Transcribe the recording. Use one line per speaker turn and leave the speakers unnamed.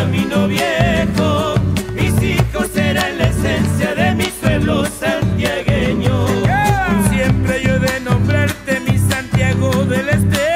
camino viejo, mis hijos serán la esencia de mi pueblo santiagueño.
Siempre yo de nombrarte mi Santiago del Este.